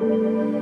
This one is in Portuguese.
Música